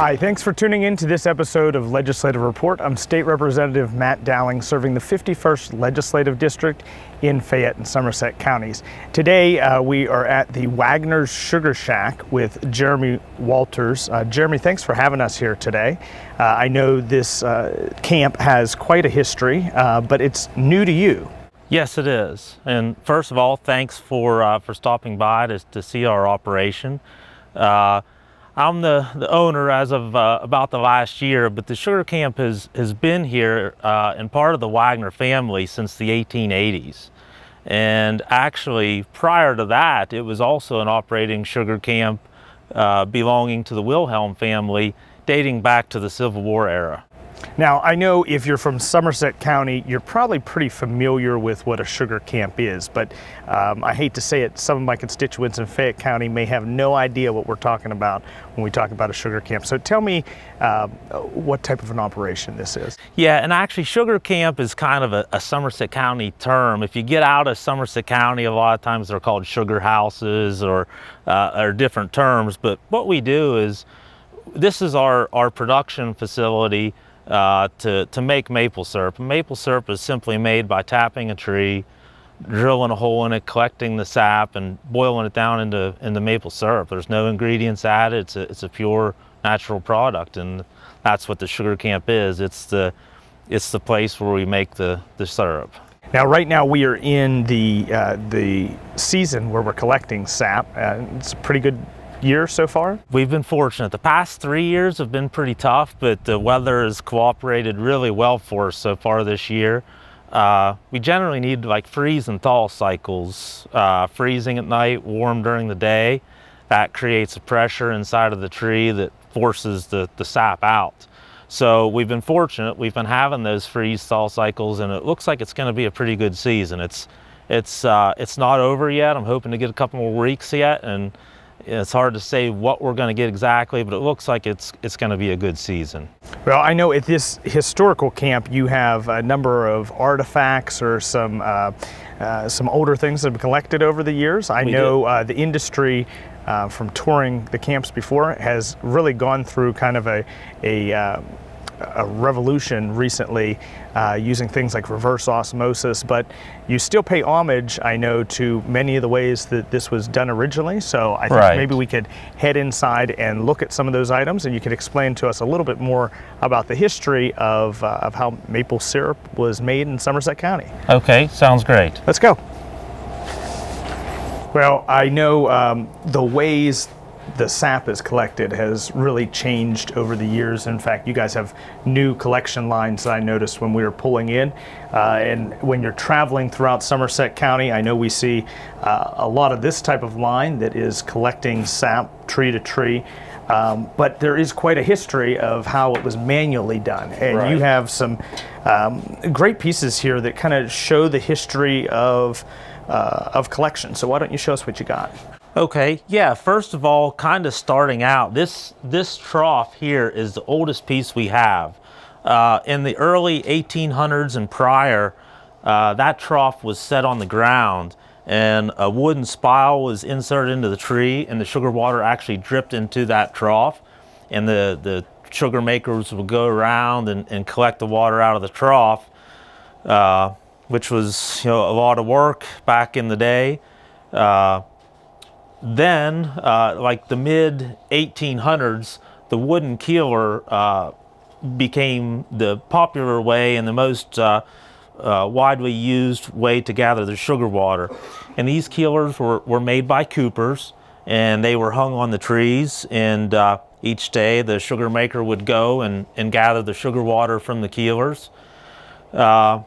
Hi, thanks for tuning in to this episode of Legislative Report. I'm State Representative Matt Dowling, serving the 51st Legislative District in Fayette and Somerset counties. Today, uh, we are at the Wagner's Sugar Shack with Jeremy Walters. Uh, Jeremy, thanks for having us here today. Uh, I know this uh, camp has quite a history, uh, but it's new to you. Yes, it is. And first of all, thanks for uh, for stopping by to, to see our operation. I'm the, the owner as of uh, about the last year, but the sugar camp has, has been here uh, and part of the Wagner family since the 1880s. And actually, prior to that, it was also an operating sugar camp uh, belonging to the Wilhelm family dating back to the Civil War era. Now, I know if you're from Somerset County, you're probably pretty familiar with what a sugar camp is, but um, I hate to say it, some of my constituents in Fayette County may have no idea what we're talking about when we talk about a sugar camp. So tell me uh, what type of an operation this is. Yeah, and actually sugar camp is kind of a, a Somerset County term. If you get out of Somerset County, a lot of times they're called sugar houses or, uh, or different terms, but what we do is this is our, our production facility uh, to, to make maple syrup. Maple syrup is simply made by tapping a tree, drilling a hole in it, collecting the sap, and boiling it down into, into maple syrup. There's no ingredients added. It's a, it's a pure natural product, and that's what the sugar camp is. It's the, it's the place where we make the, the syrup. Now, right now we are in the uh, the season where we're collecting sap. Uh, it's a pretty good year so far? We've been fortunate. The past three years have been pretty tough, but the weather has cooperated really well for us so far this year. Uh, we generally need like freeze and thaw cycles, uh, freezing at night, warm during the day. That creates a pressure inside of the tree that forces the, the sap out. So we've been fortunate. We've been having those freeze thaw cycles and it looks like it's going to be a pretty good season. It's, it's, uh, it's not over yet. I'm hoping to get a couple more weeks yet and it's hard to say what we're going to get exactly, but it looks like it's it's going to be a good season. Well, I know at this historical camp you have a number of artifacts or some uh, uh, some older things that have been collected over the years. I we know uh, the industry uh, from touring the camps before has really gone through kind of a a uh, a revolution recently uh, using things like reverse osmosis, but you still pay homage, I know, to many of the ways that this was done originally. So I think right. maybe we could head inside and look at some of those items and you could explain to us a little bit more about the history of, uh, of how maple syrup was made in Somerset County. Okay, sounds great. Let's go. Well, I know um, the ways the sap is collected has really changed over the years. In fact, you guys have new collection lines that I noticed when we were pulling in. Uh, and when you're traveling throughout Somerset County, I know we see uh, a lot of this type of line that is collecting sap tree to tree. Um, but there is quite a history of how it was manually done. And right. you have some um, great pieces here that kind of show the history of, uh, of collection. So why don't you show us what you got? Okay, yeah, first of all, kind of starting out, this, this trough here is the oldest piece we have. Uh, in the early 1800s and prior, uh, that trough was set on the ground and a wooden spile was inserted into the tree and the sugar water actually dripped into that trough and the, the sugar makers would go around and, and collect the water out of the trough, uh, which was you know, a lot of work back in the day. Uh, then, uh, like the mid 1800s, the wooden keeler uh, became the popular way and the most uh, uh, widely used way to gather the sugar water. And these keelers were, were made by coopers and they were hung on the trees and uh, each day the sugar maker would go and, and gather the sugar water from the keelers. Uh,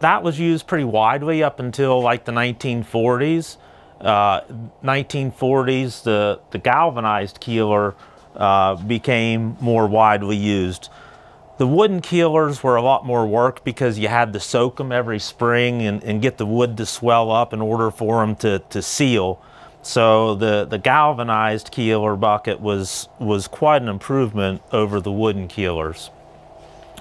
that was used pretty widely up until like the 1940s. 1940s, uh, the, the galvanized keeler uh, became more widely used. The wooden keelers were a lot more work because you had to soak them every spring and, and get the wood to swell up in order for them to, to seal. So the, the galvanized keeler bucket was, was quite an improvement over the wooden keelers.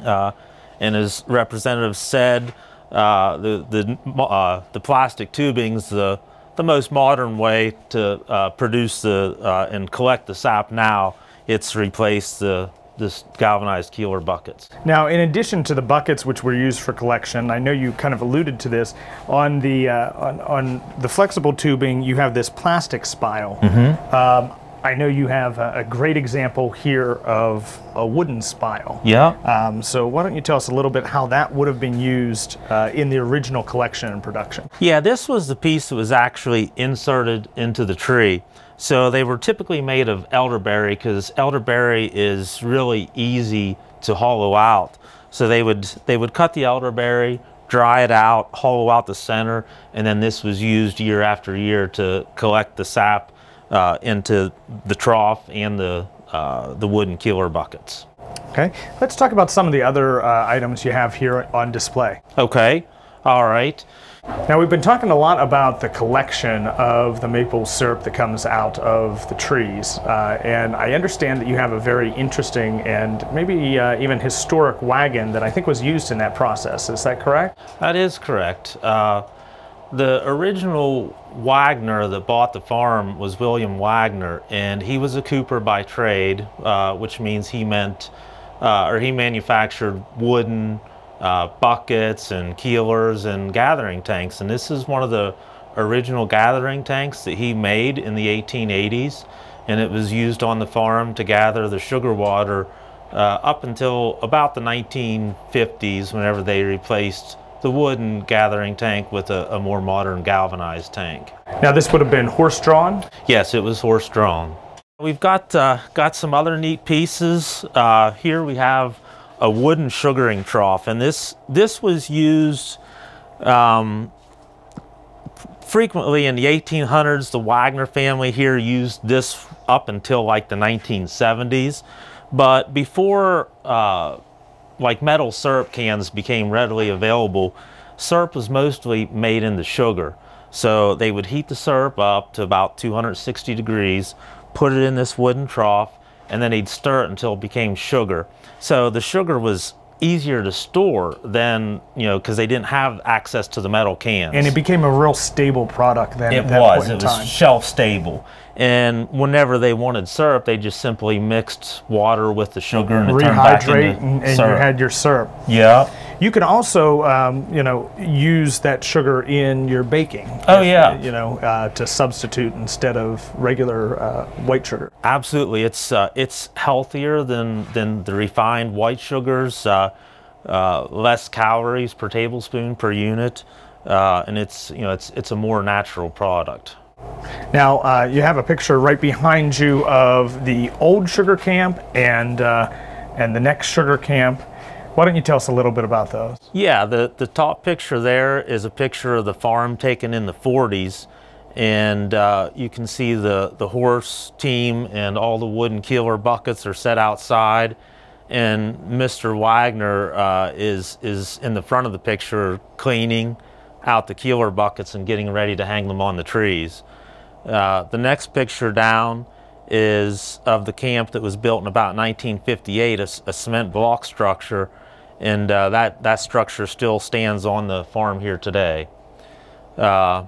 Uh, and as Representative said, uh, the, the, uh, the plastic tubings, the, the most modern way to uh, produce the uh, and collect the sap now it's replaced the this galvanized Keeler buckets. Now, in addition to the buckets which were used for collection, I know you kind of alluded to this on the uh, on, on, the flexible tubing. You have this plastic spile. Mm-hmm. Um, I know you have a, a, great example here of a wooden spile. Yeah. Um, so why don't you tell us a little bit how that would have been used uh, in the original collection and production? Yeah, this was the piece that was actually inserted into the tree. So they were typically made of elderberry because elderberry is really easy to hollow out. So they would they would cut the elderberry, dry it out, hollow out the center, and then this was used year after year to collect the sap uh, into the trough and the uh, the wooden keeler buckets. Okay, let's talk about some of the other uh, items you have here on display. Okay, all right. Now we've been talking a lot about the collection of the maple syrup that comes out of the trees, uh, and I understand that you have a very interesting and maybe uh, even historic wagon that I think was used in that process. Is that correct? That is correct. Uh, the original Wagner that bought the farm was William Wagner, and he was a cooper by trade, uh, which means he meant, uh, or he manufactured wooden uh, buckets and keelers and gathering tanks. And this is one of the original gathering tanks that he made in the 1880s. And it was used on the farm to gather the sugar water uh, up until about the 1950s whenever they replaced the wooden gathering tank with a, a more modern galvanized tank. Now this would have been horse drawn? Yes, it was horse drawn. We've got, uh, got some other neat pieces. Uh, here we have a wooden sugaring trough, and this this was used um, frequently in the 1800s. The Wagner family here used this up until like the 1970s, but before uh, like metal syrup cans became readily available, syrup was mostly made into sugar. So they would heat the syrup up to about 260 degrees, put it in this wooden trough, and then he'd stir it until it became sugar. So the sugar was easier to store than you know because they didn't have access to the metal cans. And it became a real stable product then. It was. It was shelf stable. And whenever they wanted syrup, they just simply mixed water with the sugar and rehydrate, and, and you had your syrup. Yeah. You can also, um, you know, use that sugar in your baking. Oh if, yeah. You know, uh, to substitute instead of regular uh, white sugar. Absolutely, it's uh, it's healthier than than the refined white sugars. Uh, uh, less calories per tablespoon per unit, uh, and it's you know it's it's a more natural product. Now, uh, you have a picture right behind you of the old sugar camp and, uh, and the next sugar camp. Why don't you tell us a little bit about those? Yeah, the, the top picture there is a picture of the farm taken in the 40s. And uh, you can see the, the horse team and all the wooden keeler buckets are set outside. And Mr. Wagner uh, is, is in the front of the picture cleaning out the keeler buckets and getting ready to hang them on the trees. Uh, the next picture down is of the camp that was built in about 1958, a, a cement block structure, and uh, that, that structure still stands on the farm here today. Uh,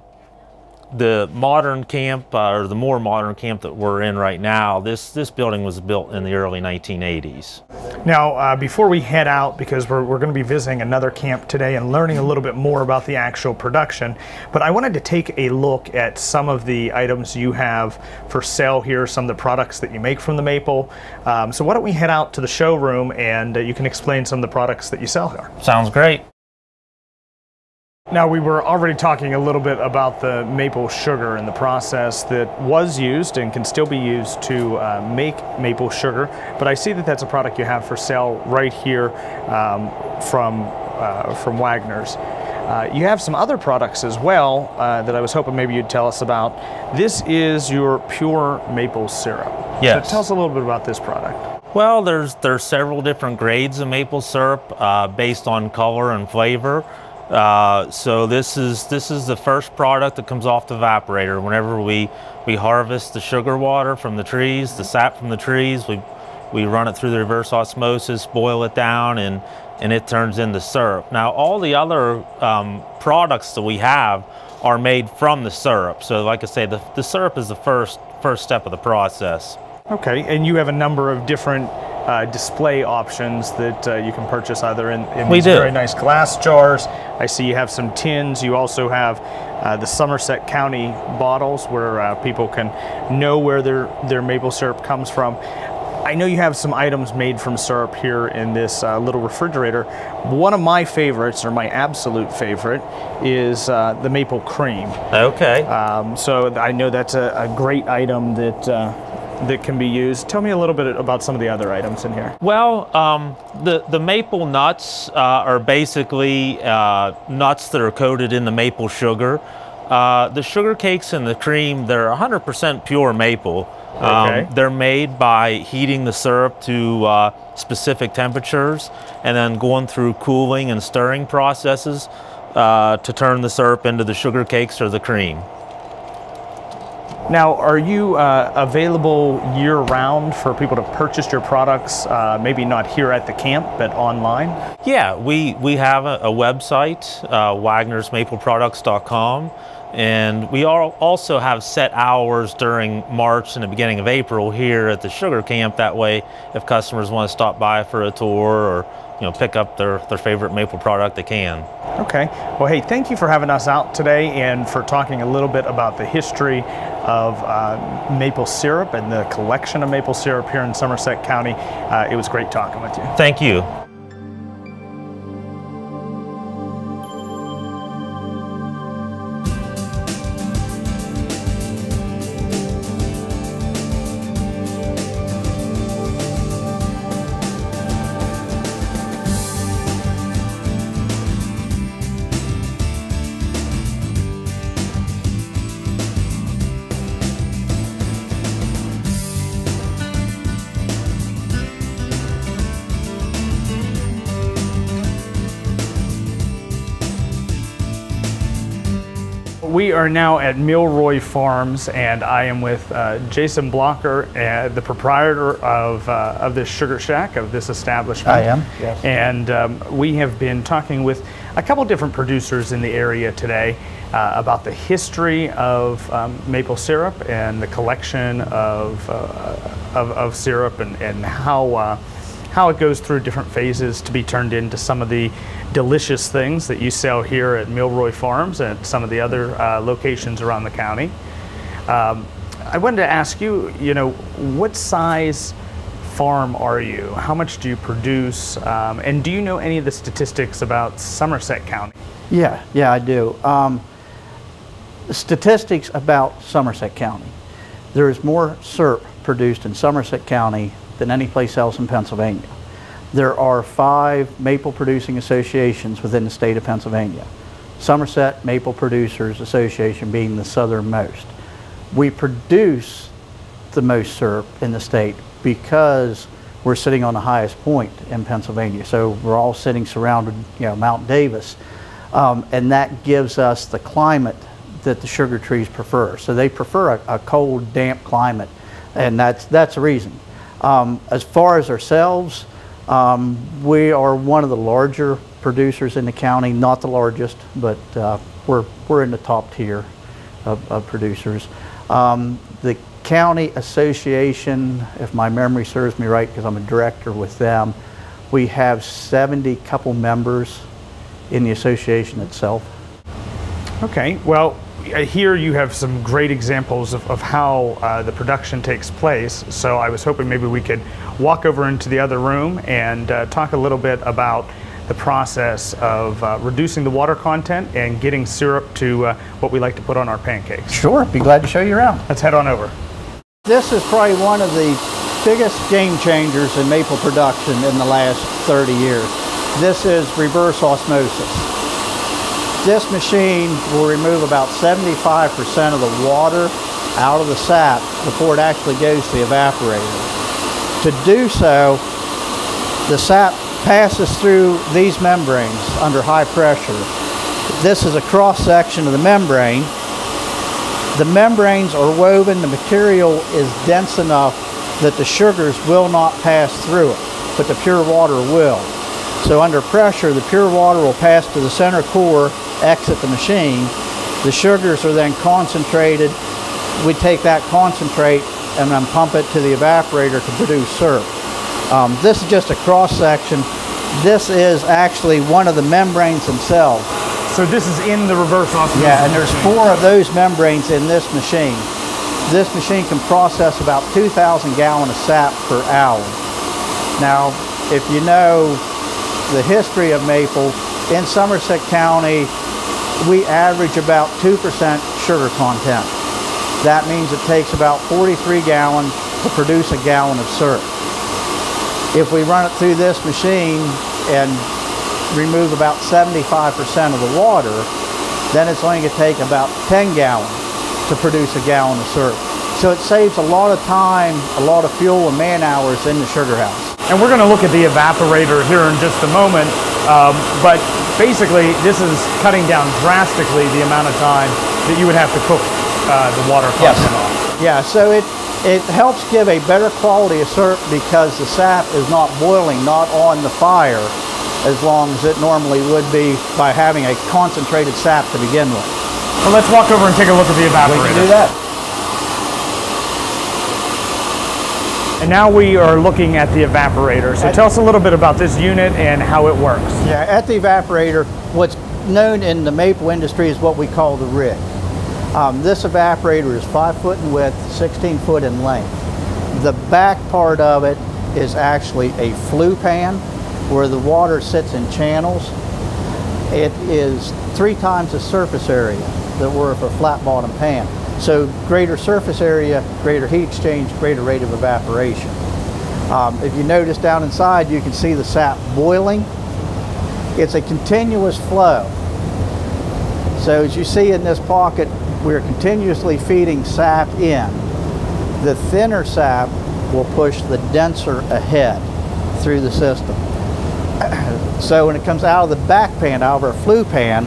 the modern camp, uh, or the more modern camp that we're in right now, this, this building was built in the early 1980s. Now, uh, before we head out, because we're, we're going to be visiting another camp today and learning a little bit more about the actual production, but I wanted to take a look at some of the items you have for sale here, some of the products that you make from the maple. Um, so why don't we head out to the showroom and uh, you can explain some of the products that you sell here. Sounds great. Now, we were already talking a little bit about the maple sugar and the process that was used and can still be used to uh, make maple sugar, but I see that that's a product you have for sale right here um, from, uh, from Wagner's. Uh, you have some other products as well uh, that I was hoping maybe you'd tell us about. This is your pure maple syrup. Yes. So tell us a little bit about this product. Well, there's there's several different grades of maple syrup uh, based on color and flavor. Uh, so this is this is the first product that comes off the evaporator. Whenever we we harvest the sugar water from the trees, the sap from the trees, we we run it through the reverse osmosis, boil it down, and and it turns into syrup. Now all the other um, products that we have are made from the syrup. So like I say, the, the syrup is the first first step of the process. Okay, and you have a number of different uh, display options that uh, you can purchase either in, in these do. very nice glass jars. I see you have some tins. You also have uh, the Somerset County bottles where uh, people can know where their, their maple syrup comes from. I know you have some items made from syrup here in this uh, little refrigerator. One of my favorites, or my absolute favorite, is uh, the maple cream. Okay. Um, so I know that's a, a great item that uh, that can be used. Tell me a little bit about some of the other items in here. Well, um, the the maple nuts uh, are basically uh, nuts that are coated in the maple sugar. Uh, the sugar cakes and the cream, they're 100% pure maple. Um, Okay. they're made by heating the syrup to uh, specific temperatures and then going through cooling and stirring processes uh, to turn the syrup into the sugar cakes or the cream. Now, are you uh, available year round for people to purchase your products? Uh, maybe not here at the camp, but online. Yeah, we, we have a, a website, uh, wagnersmapleproducts.com, and we al- also have set hours during March and the beginning of April here at the sugar camp. That way, if customers want to stop by for a tour or you know pick up their, their favorite maple product, they can. Okay. Well, hey, thank you for having us out today and for talking a little bit about the history of uh, maple syrup and the collection of maple syrup here in Somerset County. Uh, it was great talking with you. Thank you. We are now at Milroy Farms, and I am with uh, Jason Blocher, uh, the proprietor of, uh, of this Sugar Shack, of this establishment. I am, yes. And um, we have been talking with a couple different producers in the area today uh, about the history of um, maple syrup and the collection of, uh, of, of syrup and, and how, uh, how it goes through different phases to be turned into some of the delicious things that you sell here at Milroy Farms and some of the other uh, locations around the county. Um, I wanted to ask you, you know, what size farm are you? How much do you produce? Um, and do you know any of the statistics about Somerset County? Yeah, yeah, I do. Um, statistics about Somerset County. There is more syrup produced in Somerset County than any place else in Pennsylvania. There are five maple producing associations within the state of Pennsylvania. Somerset Maple Producers Association being the southernmost. We produce the most syrup in the state because we're sitting on the highest point in Pennsylvania. So we're all sitting surrounded, you know, Mount Davis. Um, and that gives us the climate that the sugar trees prefer. So they prefer a, a cold, damp climate, and that's, that's the reason. Um, as far as ourselves, um, we are one of the larger producers in the county, not the largest, but uh, we're, we're in the top tier of, of producers. Um, the county association, if my memory serves me right, because I'm a director with them, we have 70 couple members in the association itself. Okay, well, here you have some great examples of, of how uh, the production takes place. So I was hoping maybe we could walk over into the other room and uh, talk a little bit about the process of uh, reducing the water content and getting syrup to uh, what we like to put on our pancakes. Sure, be glad to show you around. Let's head on over. This is probably one of the biggest game changers in maple production in the last 30 years. This is reverse osmosis. This machine will remove about 75% of the water out of the sap before it actually goes to the evaporator. To do so, the sap passes through these membranes under high pressure. This is a cross section of the membrane. The membranes are woven, the material is dense enough that the sugars will not pass through it, but the pure water will. So under pressure, the pure water will pass to the center core, exit the machine. The sugars are then concentrated. We take that concentrate and then pump it to the evaporator to produce syrup. Um, this is just a cross section. This is actually one of the membranes themselves. So this is in the reverse osmosis. Yeah, and there's four of those membranes in this machine. This machine can process about 2,000 gallon of sap per hour. Now, if you know the history of maple, in Somerset County, we average about 2% sugar content. That means it takes about 43 gallons to produce a gallon of syrup. If we run it through this machine and remove about 75% of the water, then it's only going to take about 10 gallons to produce a gallon of syrup. So it saves a lot of time, a lot of fuel and man hours in the sugar house. And we're going to look at the evaporator here in just a moment. Um, but basically, this is cutting down drastically the amount of time that you would have to cook uh, the water content off. Yeah, so it, it helps give a better quality of syrup because the sap is not boiling, not on the fire as long as it normally would be by having a concentrated sap to begin with. So let's walk over and take a look at the evaporator. We can do that. And now we are looking at the evaporator. So tell us a little bit about this unit and how it works. Yeah, at the evaporator, what's known in the maple industry is what we call the rig. Um, this evaporator is five foot in width, 16 foot in length. The back part of it is actually a flue pan where the water sits in channels. It is three times the surface area that were of a flat bottom pan. So greater surface area, greater heat exchange, greater rate of evaporation. Um, if you notice down inside, you can see the sap boiling. It's a continuous flow. So as you see in this pocket, we're continuously feeding sap in. The thinner sap will push the denser ahead through the system. so when it comes out of the back pan, out of our flue pan,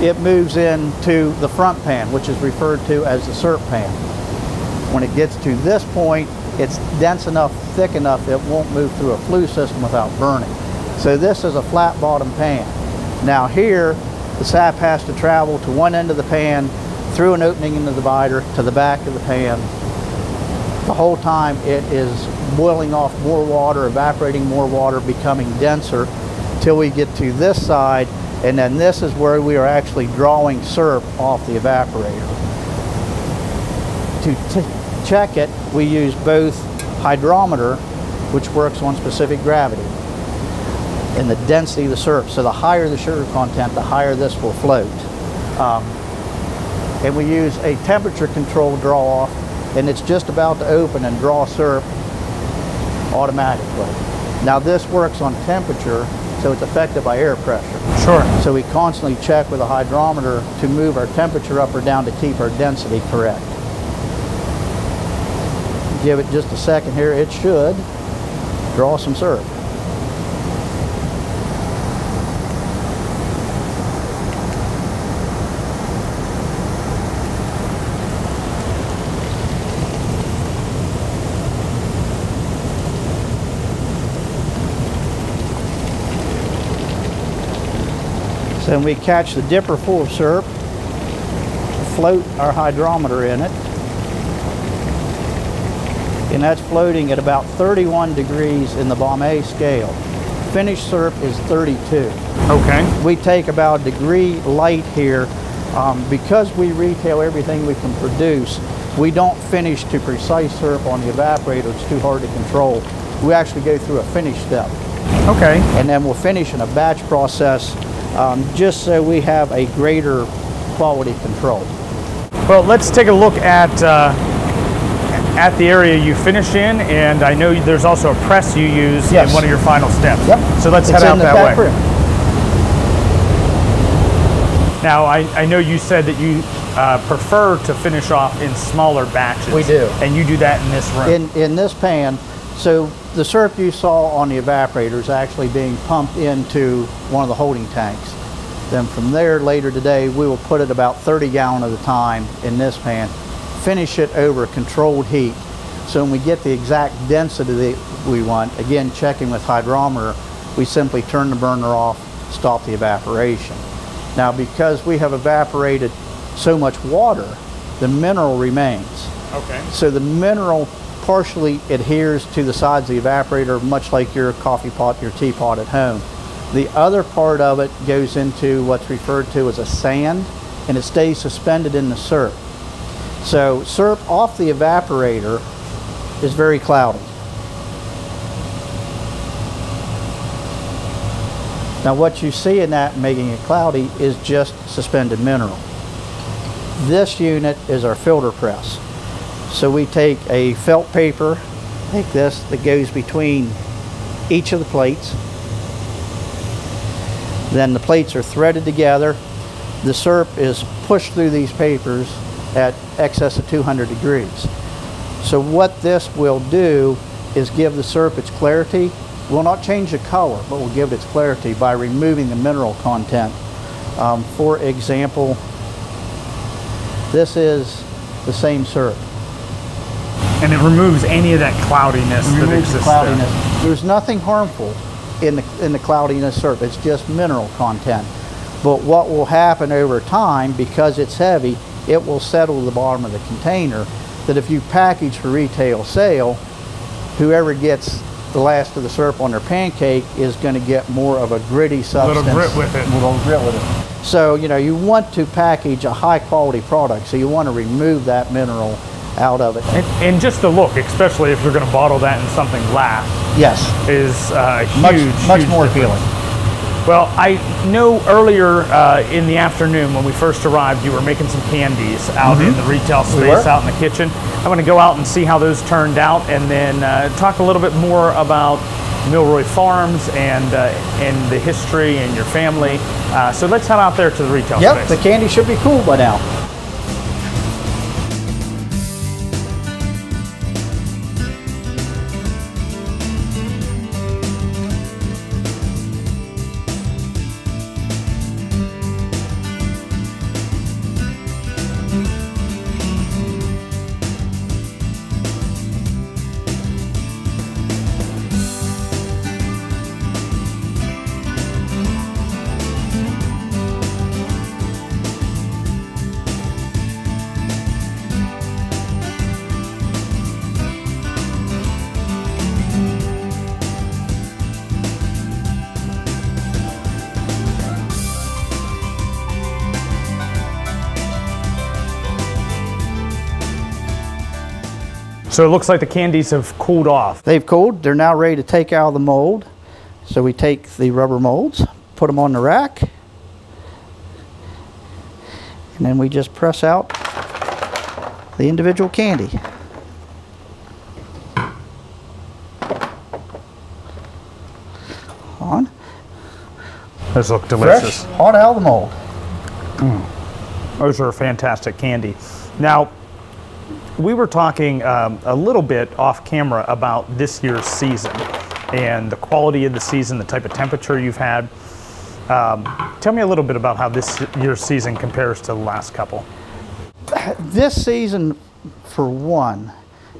it moves into the front pan, which is referred to as the syrup pan. When it gets to this point, it's dense enough, thick enough, it won't move through a flue system without burning. So this is a flat bottom pan. Now here, the sap has to travel to one end of the pan, through an opening in the divider, to the back of the pan. The whole time it is boiling off more water, evaporating more water, becoming denser, till we get to this side, and then this is where we are actually drawing syrup off the evaporator. To check it, we use both hydrometer, which works on specific gravity, and the density of the syrup. So the higher the sugar content, the higher this will float. Um, and we use a temperature control draw off, and it's just about to open and draw syrup automatically. Now this works on temperature, so it's affected by air pressure. Sure. So we constantly check with a hydrometer to move our temperature up or down to keep our density correct. Give it just a second here, it should draw some syrup. So then we catch the dipper full of syrup, float our hydrometer in it, and that's floating at about 31 degrees in the Baume scale. Finished syrup is 32. Okay. We take about a degree light here. Um, because we retail everything we can produce, we don't finish to precise syrup on the evaporator. It's too hard to control. We actually go through a finish step Okay. and then we'll finish in a batch process um, just so we have a greater quality control. Well, let's take a look at uh, at the area you finish in, and I know there's also a press you use Yes. in one of your final steps. Yep. So let's It's head out that way. room. Now, I, I know you said that you uh, prefer to finish off in smaller batches. We do. And you do that in this room. In, in this pan, so the syrup you saw on the evaporator is actually being pumped into one of the holding tanks. Then from there later today, we will put it about 30 gallon at a time in this pan, finish it over controlled heat. So when we get the exact density that we want, again checking with hydrometer, we simply turn the burner off, stop the evaporation. Now because we have evaporated so much water, the mineral remains. Okay. So the mineral partially adheres to the sides of the evaporator, much like your coffee pot, your teapot at home. The other part of it goes into what's referred to as a sand, and it stays suspended in the syrup. So syrup off the evaporator is very cloudy. Now what you see in that making it cloudy is just suspended mineral. This unit is our filter press. So we take a felt paper like this that goes between each of the plates. Then the plates are threaded together. The syrup is pushed through these papers at excess of 200 degrees. So what this will do is give the syrup its clarity will not change the color, but will give it its clarity by removing the mineral content. Um, for example, this is the same syrup. And it removes any of that cloudiness that removes exists the cloudiness. There's nothing harmful in the, in the cloudiness syrup. It's just mineral content. But what will happen over time, because it's heavy, it will settle to the bottom of the container that if you package for retail sale, whoever gets the last of the syrup on their pancake is going to get more of a gritty substance. Little grit with it. Little grit with it. So, you know, you want to package a high quality product, so you want to remove that mineral out of it. And, and just the look, especially if you're going to bottle that in something glass, Yes, is uh, much, huge. much huge more difference. appealing. Well, I know earlier uh, in the afternoon when we first arrived, you were making some candies out in the retail space, were. out in the kitchen. I'm going to go out and see how those turned out, and then uh, talk a little bit more about Milroy Farms and uh, and the history and your family. Uh, so let's head out there to the retail Yep, space. the candy should be cool by now. So it looks like the candies have cooled off. They've cooled. They're now ready to take out of the mold. So we take the rubber molds, put them on the rack, and then we just press out the individual candy. On. Those look delicious. Fresh, hot out of the mold. Mm. Those are fantastic candy. Now, we were talking um, a little bit off camera about this year's season and the quality of the season, the type of temperature you've had. Um, tell me a little bit about how this year's season compares to the last couple. this season, for one,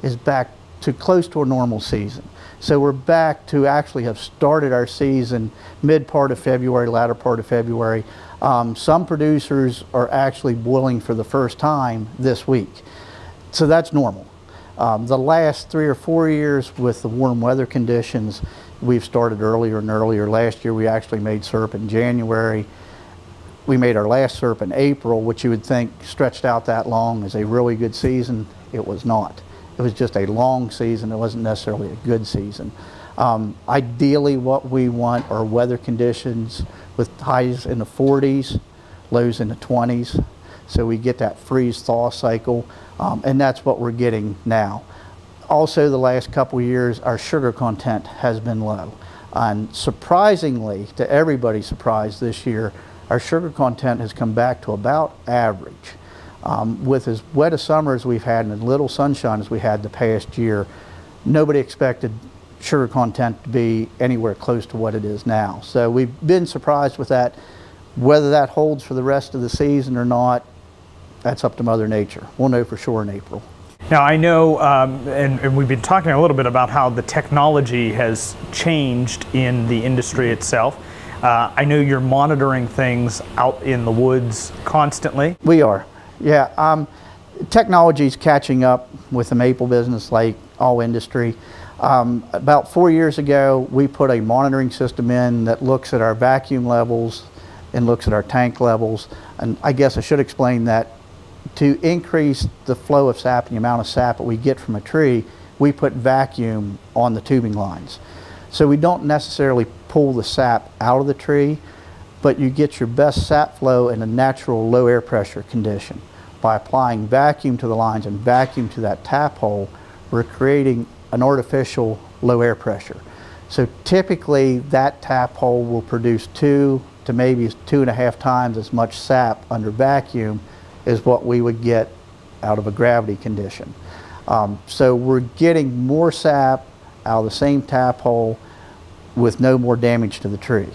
is back to close to a normal season. So we're back to actually have started our season mid part of February, latter part of February. Um, some producers are actually boiling for the first time this week. So that's normal. Um, the last three or four years with the warm weather conditions, we've started earlier and earlier. Last year we actually made syrup in January. We made our last syrup in April, which you would think stretched out that long is a really good season. It was not. It was just a long season. It wasn't necessarily a good season. Um, ideally, what we want are weather conditions with highs in the 40s, lows in the 20s. So we get that freeze thaw cycle, um, and that's what we're getting now. Also, the last couple years, our sugar content has been low. And surprisingly, to everybody's surprise this year, our sugar content has come back to about average. Um, with as wet a summer as we've had and as little sunshine as we had the past year, nobody expected sugar content to be anywhere close to what it is now. So we've been surprised with that. Whether that holds for the rest of the season or not, that's up to Mother Nature. We'll know for sure in April. Now, I know, um, and, and we've been talking a little bit about how the technology has changed in the industry itself. Uh, I know you're monitoring things out in the woods constantly. We are. Yeah. Um, technology's catching up with the maple business like all industry. Um, about four years ago, we put a monitoring system in that looks at our vacuum levels and looks at our tank levels. And I guess I should explain that to increase the flow of sap and the amount of sap that we get from a tree, we put vacuum on the tubing lines. So we don't necessarily pull the sap out of the tree, but you get your best sap flow in a natural low air pressure condition. By applying vacuum to the lines and vacuum to that tap hole, we're creating an artificial low air pressure. So typically that tap hole will produce two to maybe two and a half times as much sap under vacuum as what we would get out of a gravity condition. Um, so we're getting more sap out of the same tap hole with no more damage to the tree.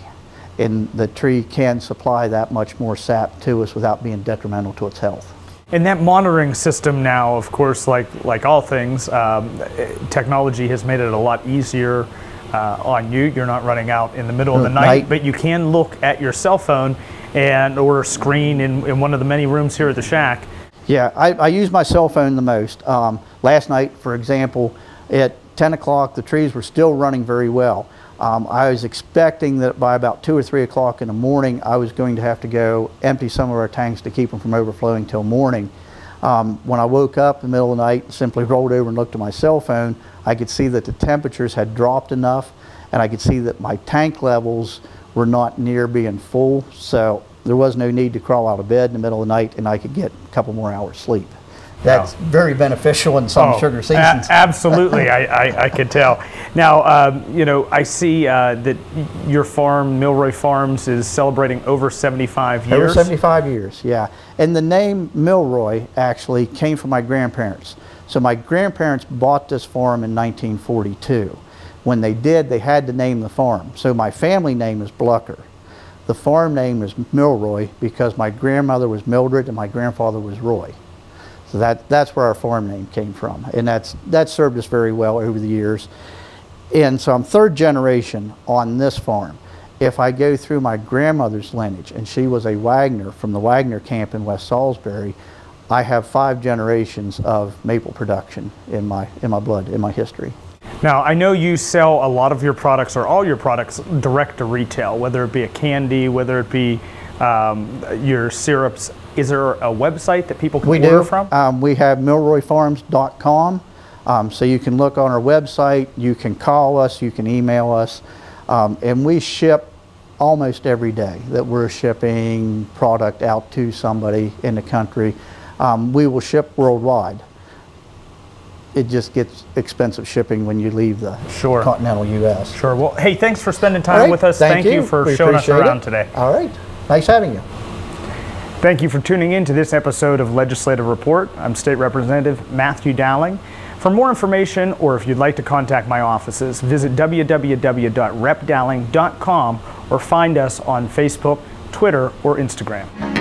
And the tree can supply that much more sap to us without being detrimental to its health. And that monitoring system now, of course, like like all things, um, technology has made it a lot easier uh, on you. You're not running out in the middle of the night, night, but you can look at your cell phone and or screen in, in one of the many rooms here at the shack. Yeah, I, I use my cell phone the most. Um, last night, for example, at 10 o'clock, the trees were still running very well. Um, I was expecting that by about 2 or 3 o'clock in the morning, I was going to have to go empty some of our tanks to keep them from overflowing till morning. Um, when I woke up in the middle of the night, simply rolled over and looked at my cell phone, I could see that the temperatures had dropped enough and I could see that my tank levels were not near being full. So there was no need to crawl out of bed in the middle of the night and I could get a couple more hours sleep. That's very beneficial in some oh, sugar seasons. Absolutely, I, I, I, could tell. Now, um, you know, I see uh, that your farm, Milroy Farms, is celebrating over 75 years. Over 75 years, yeah. And the name Milroy actually came from my grandparents. So my grandparents bought this farm in 1942. When they did, they had to name the farm. So my family name is Blocher. The farm name is Milroy because my grandmother was Mildred and my grandfather was Roy. So that, that's where our farm name came from. And that's, that served us very well over the years. And so I'm third generation on this farm. If I go through my grandmother's lineage, and she was a Wagner from the Wagner camp in West Salisbury, I have five generations of maple production in my, in my blood, in my history. Now, I know you sell a lot of your products or all your products direct to retail, whether it be a candy, whether it be um, your syrups. Is there a website that people can we order do. from? Um, we have milroyfarms.com. Um, so you can look on our website, you can call us, you can email us, um, and we ship almost every day that we're shipping product out to somebody in the country. Um, we will ship worldwide. It just gets expensive shipping when you leave the sure. continental U.S. Sure. Well, hey, thanks for spending time right. with us. Thank, Thank you. you. for we showing us around it. today. All right. Nice having you. Thank you for tuning in to this episode of Legislative Report. I'm State Representative Matthew Dowling. For more information or if you'd like to contact my offices, visit www.repdowling.com or find us on Facebook, Twitter, or Instagram.